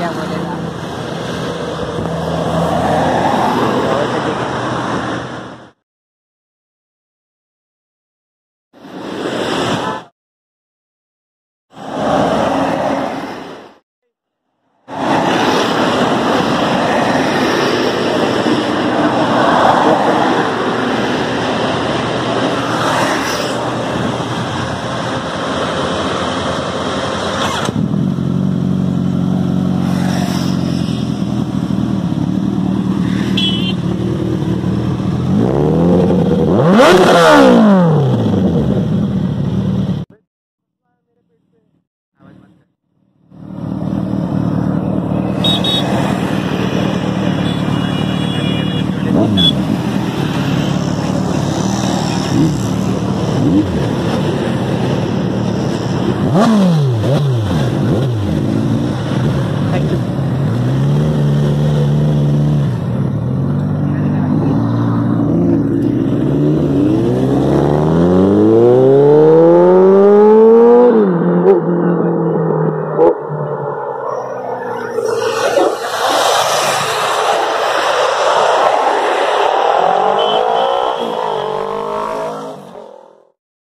ya. 아, 아.